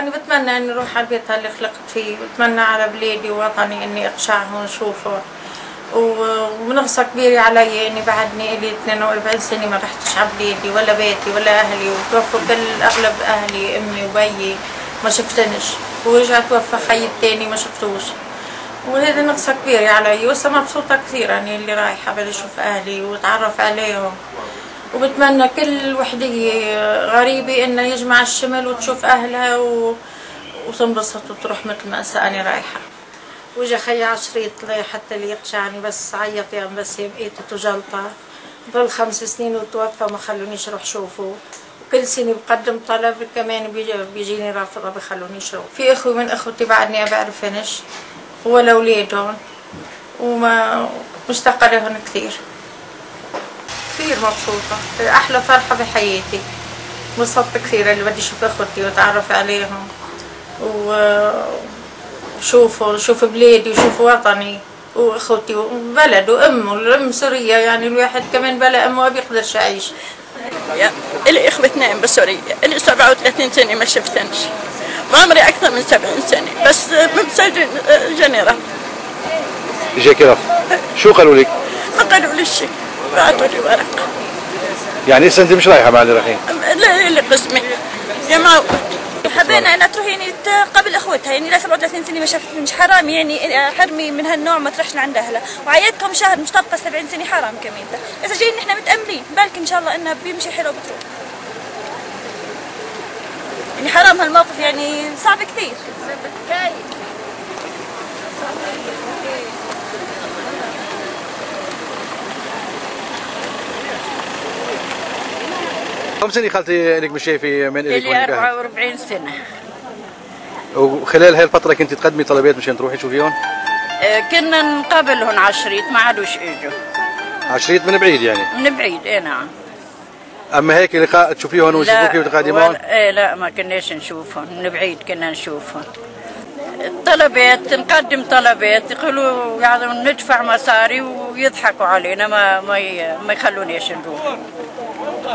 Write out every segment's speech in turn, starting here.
يعني بتمنى إني أروح على البيت اللي خلقت فيه بتمنى على بلادي ووطني إني اقشعه ونشوفه ومنغصة كبيرة علي إني بعدني إلي 42 سنة ما رحتش على بلادي ولا بيتي ولا أهلي وتوفوا كل أغلب أهلي أمي وبيي. ما شفتنش. ورجع توفى خيي التاني ما شفتوش. وهذه نقصة كبيرة علي. وهسه مبسوطة كثير أني اللي رايحة بدي أشوف أهلي واتعرف عليهم. وبتمنى كل وحدة غريبة إنها يجمع الشمل وتشوف أهلها و... وتنبسط وتروح مثل ما أنا رايحة. وجا خي عشريط لي حتى اللي يقشعني بس عيط يعني بس بقيته جلطة ضل خمس سنين وتوفى ما خلونيش أروح شوفه وكل سنة بقدم طلب كمان بيجي بيجيني رافضة بخلونيش أروح في أخوي من أخوتي بعدني ما بعرفنش ولا اولادهم وما مشتاقة كثير. كثير مبسوطة. أحلى فرحة بحياتي. انبسطت كثير اللي بدي أشوف أخوتي وأتعرف عليهم. و- وشوفوا وشوف بلادي وشوف وطني وأخوتي وبلد وأم والأم سورية يعني الواحد كمان بلا أم ما بيقدرش يعيش. يا- إلي إخوة اثنين بسوريا. إلي 37 سنة ما شفتنش. وعمري أكثر من 70 سنة. بس مسجل جنيرة. اجاك رفض شو قالوا لك؟ ما قالوا لي شيء. ورقة يعني انت مش رايحة مع اللي رايحين لا اللي قسمي يا معود حبينا انها تروح يعني تقابل أخوتها يعني لا 37 سنة ما شافتنيش حرام يعني حرمي من هالنوع ما تروحش لعند أهلها. وعيتكم شهر مش طابقة 70 سنة حرام كمان. اذا جايين نحن متأملين. بالك إن شاء الله إنها بيمشي حلو بتروح يعني حرام هالموقف يعني صعب كثير. كم سنة خالتي إنك مش شايفه من الك أهل؟ 44 سنة. وخلال هاي الفترة كنت تقدمي طلبات مشان تروحي تشوفيهم؟ آه، كنا نقابلهم على الشريط ما عادوش إجوا. على شريط من بعيد يعني؟ من بعيد اي نعم. أما هيك لقاء تشوفيهم ويشوفوكي وتقدمون ولا- إيه لا ما كناش نشوفهم. من بعيد كنا نشوفهم. طلبات نقدم طلبات يقولوا يعني ندفع مصاري ويضحكوا علينا ما ما ي- ما يخلوناش نروح.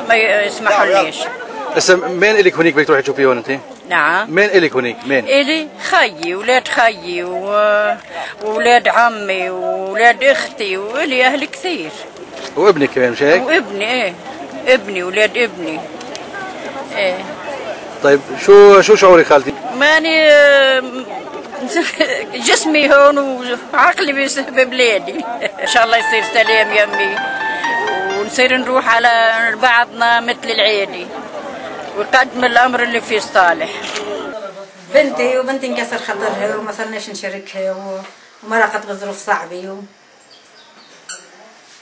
ما يسمحوا ليش مين إلك هنيك بدك تروحي تشوفيهم انت؟ نعم مين إلك هنيك؟ مين؟ إلي خيي ولاد خيي وولاد عمي وولاد إختي وإلي أهل كثير وابنك كمان مش هيك؟ وابني إيه ابني ولاد ابني إيه طيب شو شو شعورك خالتي؟ ماني جسمي هون وعقلي ببلادي إن شاء الله يصير سلام يمي ونصير نروح على بعضنا مثل العيلي ويقدم الأمر اللي فيه صالح بنتي وبنتي انكسر خاطرها وما صرناش نشاركها. ومرقت بظروف صعبة و...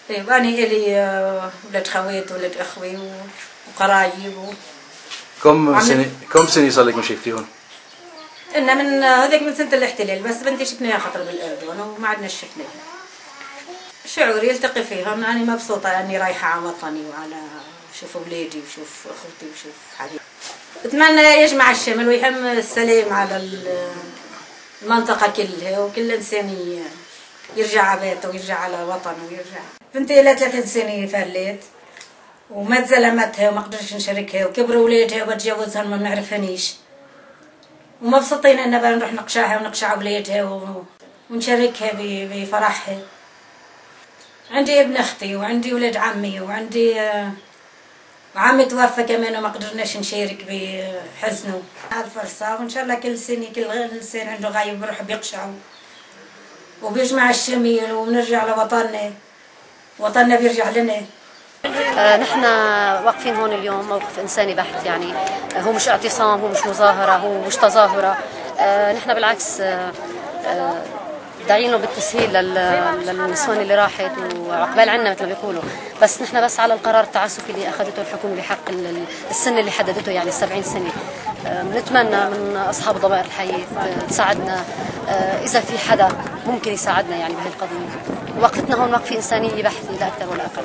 طيب أنا إلي آه، ولاد خوات ولاد أخوي و... وقرايب و... كم سنه كم سنة صار لك ما شفتيهم؟ إن من آه، هذاك من سنة الاحتلال بس بنتي شفناها خطر بالأردن وما عدناش شفناها شعوري يلتقي فيهم أنا مبسوطة أني رايحة على وطني وعلى شوف أولادي وشوف أخوتي وشوف حبيبي بتمنى يجمع الشمل ويهم السلام على ال- المنطقة كلها وكل إنسان يرجع على بيته ويرجع على وطنه ويرجع. بنتي لها 30 سنة فلت وما تزلمتها وما قدرش نشاركها وكبروا ولادها وبتجوزها ما بنعرفهنيش ومبسوطين بقى نروح نقشعها ونقشع اولادها و... ونشاركها. بفرحها. عندي ابن أختي وعندي ولاد عمي وعندي آه، عمي توفى كمان وما قدرناش نشارك بحزنه. على الفرصة وإن شاء الله كل سنة كل إنسان عنده غايب بيروح بيقشعه. وبيجمع الشميل وبنرجع لوطننا. وطننا بيرجع لنا. آه، نحن واقفين هون اليوم موقف إنساني بحت يعني. آه، هو مش اعتصام هو مش مظاهرة هو مش تظاهرة. آه، نحن بالعكس آه، آه، داعين بالتسهيل لل- للنسوان اللي راحت وعقبال عنا مثل ما بيقولوا. بس نحن بس على القرار التعسفي اللي أخذته الحكومة بحق ال- ال- السن اللي حددته يعني 70 سنة. بنتمنى من أصحاب ضمائر الحي تساعدنا. آه، إذا في حدا ممكن يساعدنا يعني بهالقضية. وقتنا هون وقفه إنسانية بحتة لا أكثر ولا أقل.